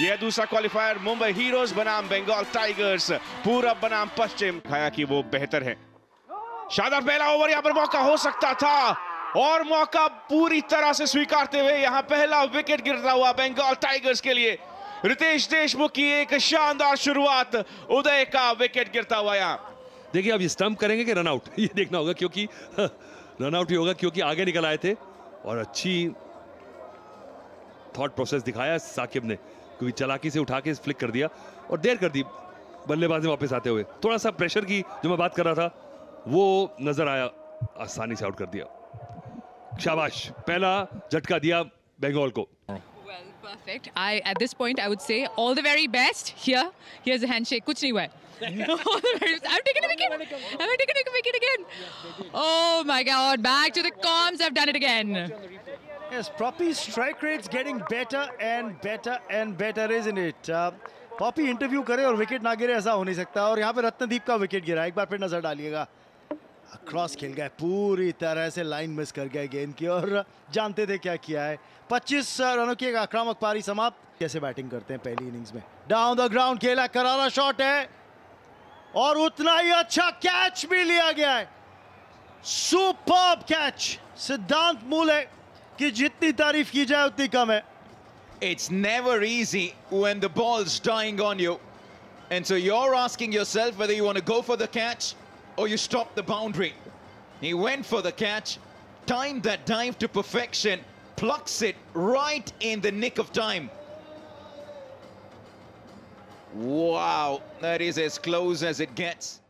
यह दूसरा qualifier Mumbai heroes बनाम बंगाल टाइगर्स पूरब बनाम पश्चिम। खाया कि वो बेहतर है। शानदार पहला ओवर यहाँ पर मौका हो सकता था, और मौका पूरी तरह से स्वीकारते हुए यहाँ पहला विकेट गिरता हुआ बंगाल टाइगर्स के लिए। रितेश देशमुख की एक शानदार शुरुआत, उदय का विकेट गिरता हुआ यहाँ। देखिए, अब ये स्टंप करेंगे कि रन आउट ये देखना होगा क्योंकि रन आउट ही होगा क्योंकि आगे निकल आए थे, और अच्छी थॉट प्रोसेस दिखाया साकिब ने। क्योंकि चलाकी से उठा के फ्लिक कर दिया और देर कर दी बल्लेबाज ने वापस आते हुए थोड़ा सा प्रेशर की जो मैं बात कर रहा था वो नज़र आया आसानी से आउट कर दिया शाबाश पहला झटका दिया बंगाल को Well, perfect. I at this point I would say all the very best. Here, here's a handshake. है. the very best. I've taken a wicket. I've taken a wicket again. Oh my God! Back to the comms. I've done it again. Yes, Poppy's strike rate's getting better and better and better, isn't it? Uh, Poppy interview करे और wicket ना गिरे ऐसा हो नहीं सकता। और यहाँ पे रत्नदीप का विकेट गिरा। एक बार फिर नज़र डालिएगा। क्रॉस खेल गए पूरी तरह से लाइन मिस कर गए गेंद की। और जानते थे क्या किया है। 25 रनों की एक आक्रामक पारी समाप्त। कैसे बैटिंग करते हैं पहली इनिंग्स में। डाउन द ग्राउंड खेला। करारा शॉट है। और उतना ही अच्छा कैच भी लिया गया है। सुपर कैच सिद्धांत मूल है। कि जितनी तारीफ की जाए उतनी कम है It's never easy when the ball's dying on you. And so you're asking yourself whether you want to go for the catch or you stop the boundary. He went for the catch, timed that dive to perfection, plucks it right in the nick of time. Wow, that is as close as it gets.